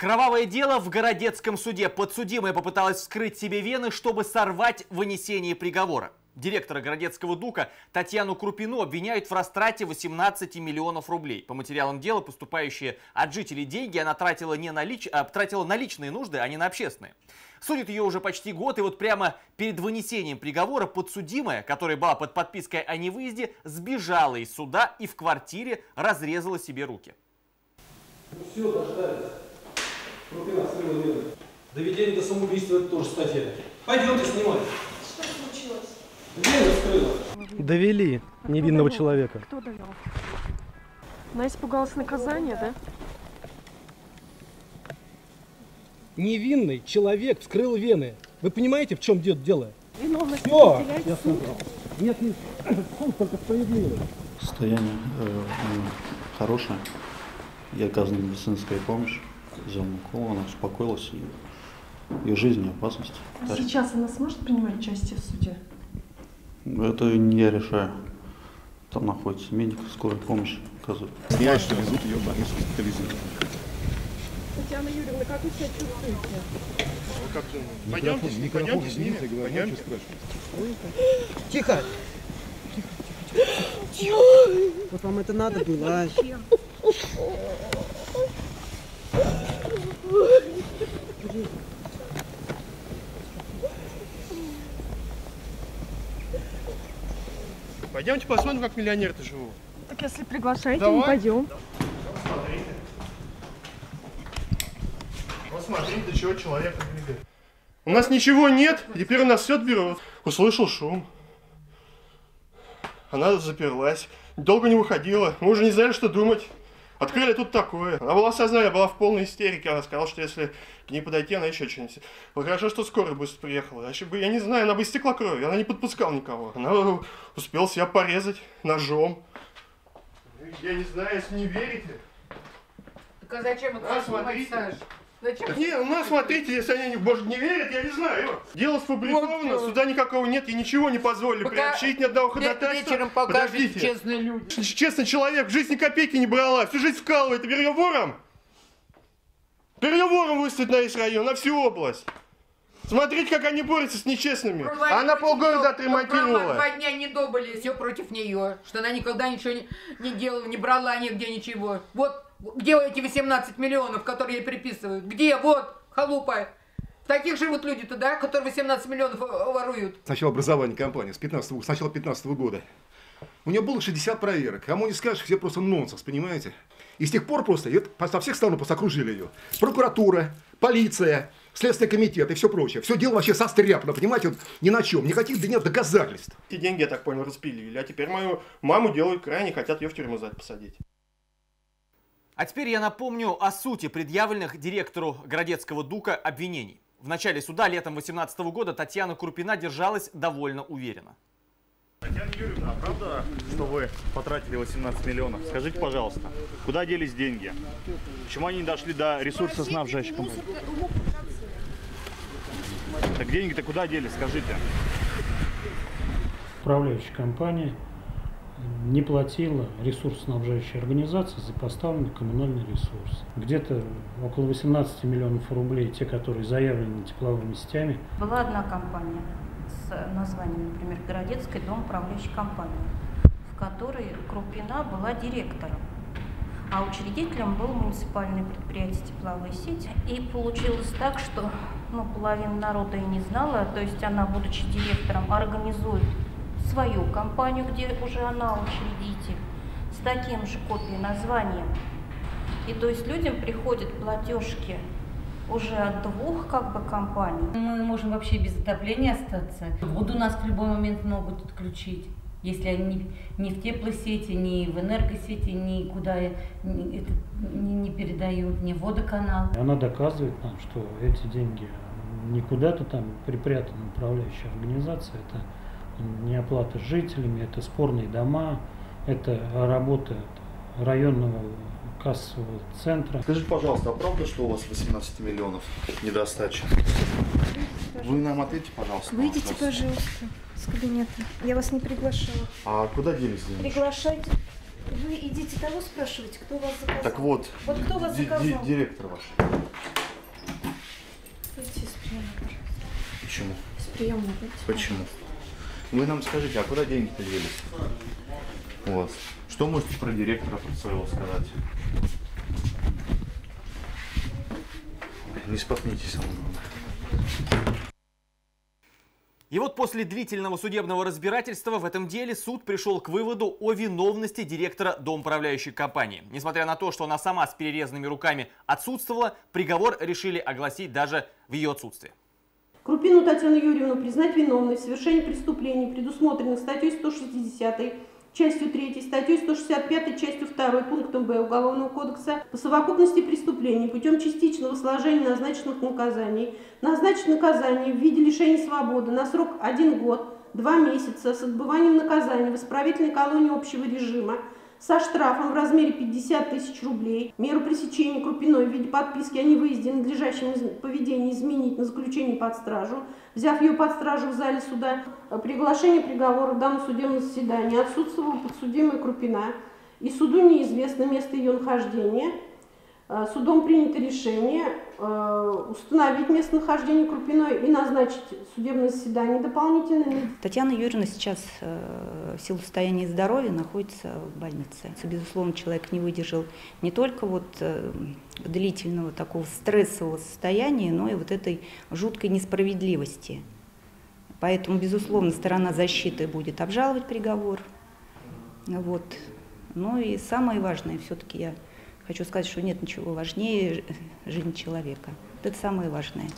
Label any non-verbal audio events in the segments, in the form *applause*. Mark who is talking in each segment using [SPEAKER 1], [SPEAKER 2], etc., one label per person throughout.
[SPEAKER 1] Кровавое дело в Городецком суде. Подсудимая попыталась вскрыть себе вены, чтобы сорвать вынесение приговора. Директора Городецкого ДУКа Татьяну Крупину обвиняют в растрате 18 миллионов рублей. По материалам дела, поступающие от жителей деньги, она тратила, не на, лич... а, тратила на личные нужды, а не на общественные. Судит ее уже почти год, и вот прямо перед вынесением приговора подсудимая, которая была под подпиской о невыезде, сбежала из суда и в квартире разрезала себе руки.
[SPEAKER 2] Все, дождались. Доведение до самоубийства это тоже статья. Пойдемте снимать.
[SPEAKER 3] Что случилось?
[SPEAKER 2] Вены скрыла.
[SPEAKER 4] Довели невинного
[SPEAKER 3] Кто
[SPEAKER 4] человека.
[SPEAKER 3] Кто довел? Она испугалась наказания, да?
[SPEAKER 4] Невинный человек вскрыл вены. Вы понимаете, в чем де- дело?
[SPEAKER 3] Виновность
[SPEAKER 4] Все, я
[SPEAKER 3] суд.
[SPEAKER 4] сказал. Нет, нет, *clears throat* суд только справедливый.
[SPEAKER 5] Состояние э, хорошее. Ей оказана медицинская помощь. Укол, она успокоилась. И ее жизнь не опасность.
[SPEAKER 3] А Сейчас она сможет принимать участие в суде?
[SPEAKER 5] Это не я решаю. Там находится медик, скорая помощь оказывает.
[SPEAKER 6] Знает, что везут ее в больницу госпитализировать.
[SPEAKER 3] Татьяна Юрьевна, как вы себя чувствуете?
[SPEAKER 6] Пойдемте, пойдемте с ними, пойдемте.
[SPEAKER 7] Тихо! Вот вам это надо было, а?
[SPEAKER 8] Пойдемте посмотрим, как миллионеры-то живут.
[SPEAKER 3] Так если приглашаете,
[SPEAKER 8] Давай.
[SPEAKER 3] мы пойдем.
[SPEAKER 8] Вот смотрите, до чего человек довели. У нас ничего нет, и теперь у нас все отберут. Услышал шум. Она заперлась. Долго не выходила. Мы уже не знали, что думать. Открыли тут такое. Она была в сознании, была в полной истерике. Она сказала, что если к ней подойти, она еще что-нибудь. Вот хорошо, что скорая быстро приехала. Иначе бы, я не знаю, она бы истекла кровью. Она не подпускала никого. Она успела себя порезать ножом. Я не знаю, если не верите.
[SPEAKER 9] Так а зачем это
[SPEAKER 8] А, смотрите.
[SPEAKER 9] Саш? Зачем?
[SPEAKER 8] Не, ну а смотрите, если они, может, не верят, я не знаю. Дело сфабриковано,
[SPEAKER 9] Вот,
[SPEAKER 8] суда никакого нет, и ничего не позволили
[SPEAKER 9] Пока
[SPEAKER 8] приобщить ни одного ходатайства.
[SPEAKER 9] Вечером
[SPEAKER 8] Подождите.
[SPEAKER 9] честные люди.
[SPEAKER 8] Честный человек, в жизни копейки не брала, всю жизнь вкалывает, теперь ее вором? Теперь ее вором выставить на весь район, на всю область. Смотрите, как они борются с нечестными.
[SPEAKER 9] Просто
[SPEAKER 8] Она полгода отремонтировала.
[SPEAKER 9] Два дня не добыли, все против нее. Что она никогда ничего не, не делала, не брала нигде ничего. Вот где эти 18 миллионов, которые ей приписывают? Где? Вот, халупа. Таких живут люди-то, да, которые 18 миллионов э, воруют.
[SPEAKER 6] С начала образования компании, с, 15, с начала 15 года. У нее было 60 проверок. Кому не скажешь, все просто нонсенс, понимаете? И с тех пор просто ее со всех сторон просто окружили ее. Прокуратура, полиция, Следственный комитет и все прочее. Все дело вообще состряпано, понимаете, вот ни на чем, никаких да нет доказательств.
[SPEAKER 8] Эти деньги, я так понял, распилили. А теперь мою маму делают крайне, хотят ее в тюрьму за это посадить.
[SPEAKER 1] А теперь я напомню о сути предъявленных директору Городецкого ДУКа обвинений. В начале суда летом 2018 года Татьяна Крупина держалась довольно уверенно.
[SPEAKER 10] Татьяна Юрьевна, а правда, что вы потратили 18 миллионов? Скажите, пожалуйста, куда делись деньги? Почему они не дошли до ресурса снабжающих компаний? Так деньги-то куда делись, скажите?
[SPEAKER 11] управляющая компания не платила ресурсоснабжающей организации за поставленный коммунальный ресурс. Где-то около 18 миллионов рублей, те, которые заявлены тепловыми сетями,
[SPEAKER 12] Была одна компания с названием, например, Городецкий дом управляющей компании, в которой Крупина была директором, а учредителем был муниципальное предприятие тепловые сети. И получилось так, что ну, половина народа и не знала, то есть она, будучи директором, организует свою компанию, где уже она учредитель, с таким же копией названием. И то есть людям приходят платежки уже от двух как бы компаний.
[SPEAKER 13] Мы можем вообще без отопления остаться. Воду нас в любой момент могут отключить. Если они ни в теплосети, ни в энергосети, никуда ни, это не, не передают, ни в водоканал.
[SPEAKER 11] она доказывает нам, что эти деньги не куда-то там припрятаны управляющей организации, это неоплата жителями, это спорные дома, это работа районного кассового центра.
[SPEAKER 5] скажите пожалуйста, а правда, что у вас 18 миллионов недостача? Вы нам ответьте, пожалуйста.
[SPEAKER 3] Выйдите, пожалуйста, с кабинета. Я вас не приглашала.
[SPEAKER 5] А куда делись деньги?
[SPEAKER 3] Приглашайте. Вы идите того спрашивать, кто вас заказал.
[SPEAKER 5] Так вот,
[SPEAKER 3] вот кто вас заказал?
[SPEAKER 5] директор ваш.
[SPEAKER 10] Идите
[SPEAKER 3] с приемной, пожалуйста.
[SPEAKER 10] Почему? С приемной. Почему? Вы нам скажите, а куда деньги-то делись у вас? Что можете про директора про своего сказать? Не споткнитесь, самое главное.
[SPEAKER 1] И вот после длительного судебного разбирательства в этом деле суд пришел к выводу о виновности директора домоуправляющей компании. Несмотря на то, что она сама с перерезанными руками отсутствовала, приговор решили огласить даже в ее отсутствии.
[SPEAKER 14] Крупину Татьяну Юрьевну признать виновной в совершении преступлений, предусмотренных статьей 160 частью 3, статьей 165, частью 2 пунктом Б Уголовного кодекса по совокупности преступлений путем частичного сложения назначенных наказаний, назначить наказание в виде лишения свободы на срок 1 год, 2 месяца с отбыванием наказания в исправительной колонии общего режима со штрафом в размере 50 тысяч рублей, меру пресечения крупиной в виде подписки о невыезде надлежащем поведении изменить на заключение под стражу, взяв ее под стражу в зале суда, приглашение приговора в данном судебном заседании отсутствовала подсудимая Крупина, и суду неизвестно место ее нахождения – Э, судом принято решение э, установить местонахождение Крупиной и назначить судебное заседание дополнительное.
[SPEAKER 15] Татьяна Юрьевна сейчас э, в силу состояния здоровья находится в больнице. Безусловно, человек не выдержал не только вот длительного такого стрессового состояния, но и вот этой жуткой несправедливости. Поэтому, безусловно, сторона защиты будет обжаловать приговор. Вот. Ну и самое важное, все-таки я Хочу сказать, что нет ничего важнее жизни человека. Это самое важное.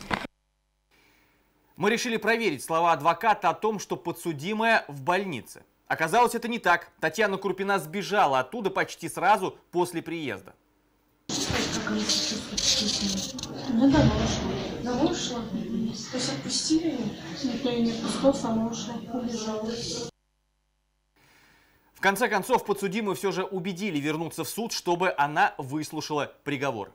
[SPEAKER 1] Мы решили проверить слова адвоката о том, что подсудимая в больнице. Оказалось, это не так. Татьяна Крупина сбежала оттуда почти сразу после приезда.
[SPEAKER 3] Ну да, ушла. Домой ушла. То есть отпустили ее? Никто ее не отпускал, сама ушла, убежала
[SPEAKER 1] конце концов, подсудимую все же убедили вернуться в суд, чтобы она выслушала приговор.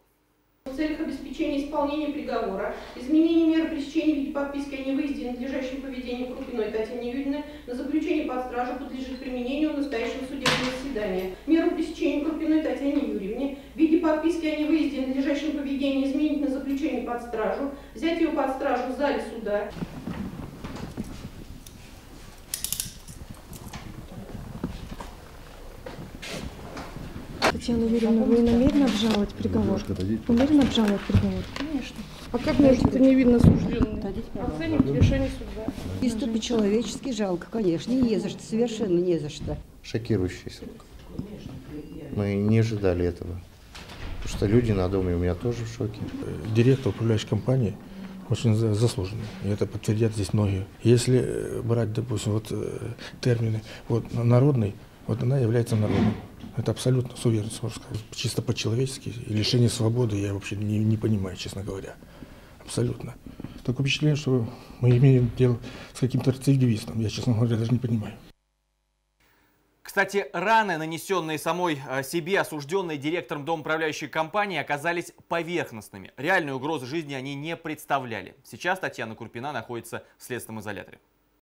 [SPEAKER 14] В целях обеспечения исполнения приговора, изменения меры пресечения в виде подписки о невыезде надлежащем поведении Крупиной Татьяны Юрьевны на заключение под стражу подлежит применению в настоящем судебном заседании. Меру пресечения Крупиной Татьяне Юрьевне в виде подписки о невыезде надлежащем поведении изменить на заключение под стражу, взять ее под стражу в зале суда.
[SPEAKER 3] Татьяна Юрьевна, вы намерены обжаловать приговор? Намерены обжаловать приговор?
[SPEAKER 14] Конечно.
[SPEAKER 3] А как может это невинно осужденный оценивать решение суда?
[SPEAKER 16] Чисто по-человечески жалко, конечно. Не за что, совершенно не за что.
[SPEAKER 17] Шокирующий срок. Мы не ожидали этого. Потому что люди на доме у меня тоже в шоке.
[SPEAKER 18] Директор управляющей компании очень заслуженный. И это подтвердят здесь многие. Если э, брать, допустим, вот э, термины, вот народный, вот она является народом. Это абсолютно с можно сказать. Чисто по-человечески. И лишение свободы я вообще не, не понимаю, честно говоря. Абсолютно. Такое впечатление, что мы имеем дело с каким-то рецидивистом. Я, честно говоря, даже не понимаю.
[SPEAKER 1] Кстати, раны, нанесенные самой э, себе осужденной директором домоуправляющей компании, оказались поверхностными. Реальной угрозы жизни они не представляли. Сейчас Татьяна Курпина находится в следственном изоляторе.